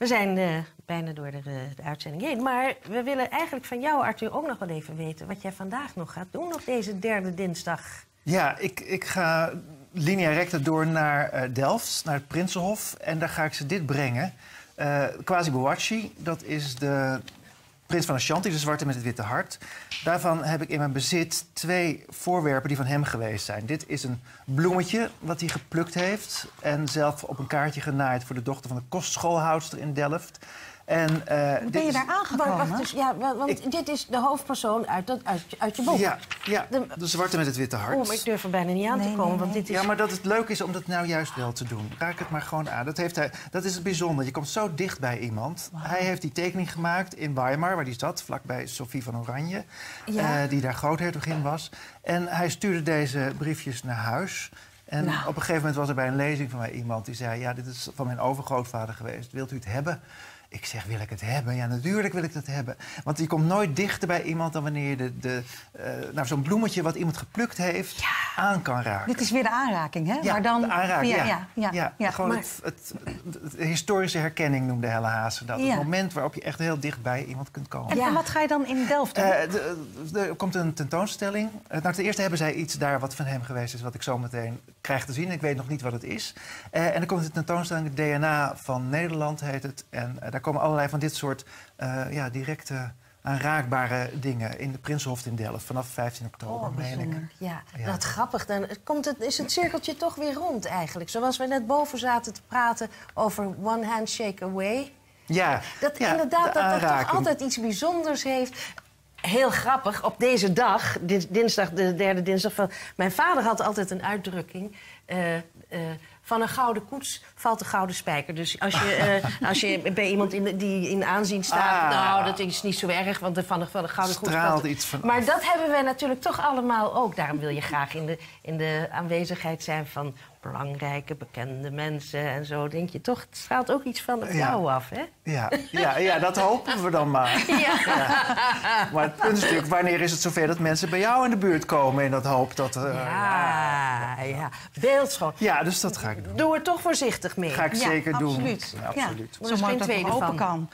We zijn eh, bijna door de, eh, de uitzending heen. Maar we willen eigenlijk van jou, Arthur, ook nog wel even weten... wat jij vandaag nog gaat doen op deze derde dinsdag. Ja, ik, ik ga linea recta door naar eh, Delft, naar het Prinsenhof. En daar ga ik ze dit brengen. Eh Quasi Boachi, dat is de prins van Ashanti, de zwarte met het witte hart. Daarvan heb ik in mijn bezit twee voorwerpen die van hem geweest zijn. Dit is een bloemetje wat hij geplukt heeft... en zelf op een kaartje genaaid voor de dochter van de kostschoolhoudster in Delft. En, eh, Hoe ben je is- daar Wacht, aangekomen? wacht, dus, ja, wa- want dit is de hoofdpersoon uit, dat, uit, uit je boek. Ja, ja, De- de zwarte met het witte hart. Oh, maar ik durf er bijna niet aan Nee, te komen, nee, want nee. dit is... Ja, maar dat het leuk is om dat nou juist wel te doen. Raak het maar gewoon aan. Dat, heeft hij, dat is het bijzonder. Je komt zo dicht bij iemand. Hij heeft die tekening gemaakt in Weimar, waar hij zat, vlakbij Sophie van Oranje. Ja. eh, die daar groothertogin was. En hij stuurde deze briefjes naar huis. En Nou. op een gegeven moment was er bij een lezing van mij iemand die zei: Ja, dit is van mijn overgrootvader geweest. Wilt u het hebben? Ik zeg, wil ik het hebben? Ja, natuurlijk wil ik dat hebben. Want je komt nooit dichter bij iemand dan wanneer je de, de, eh, nou, zo'n bloemetje wat iemand geplukt heeft aan kan raken. Dit is weer de aanraking, hè? Ja, maar dan, de aanraking, ja. ja, ja, ja, ja. Gewoon Maar- het, het, het- de historische herkenning noemde Helle Haase dat. Ja. Het moment waarop je echt heel dicht bij iemand kunt komen. En, wat ga je dan in Delft doen? Eh, er komt een tentoonstelling. Eh, nou, ten eerste hebben zij iets daar wat van hem geweest is... wat ik zo meteen krijg te zien. Ik weet nog niet wat het is. Eh, en er komt een tentoonstelling, DNA van Nederland heet het. En eh, daar komen allerlei van dit soort eh, ja, directe aanraakbare dingen... in de Prinsenhof in Delft vanaf 15 oktober, Oh, meen ik. bijzonder. Ja, Ja. wat grappig. Dan komt het, is het cirkeltje toch weer rond eigenlijk. Zoals we net boven zaten te praten over One Handshake Away. Ja, Dat ja, inderdaad, de dat dat toch altijd iets bijzonders heeft. Heel grappig, op deze dag, dinsdag, de derde dinsdag van... Mijn vader had altijd een uitdrukking... eh, eh, van een gouden koets valt een gouden spijker. Dus als je, eh, als je bij iemand in, die in aanzien staat... Ah. nou, dat is niet zo erg, want van, een gouden koets... Straalt iets van Maar af. dat hebben wij natuurlijk toch allemaal ook. Daarom wil je graag in de, in de aanwezigheid zijn van belangrijke, bekende mensen en zo. Denk je toch, het straalt ook iets van Ja. jou af, hè? Ja, ja, ja, dat hopen we dan maar. Ja. Maar het punt is natuurlijk, wanneer is het zover dat mensen bij jou in de buurt komen... in dat hoop dat... eh, Ja, ja. Beeldschoon. ja, dus dat ga ik doen. Doe er toch voorzichtig mee. Ga ik Ja, zeker doen. absoluut. Ja, absoluut. Er is Zo geen mooi dat het tweede nog open kan.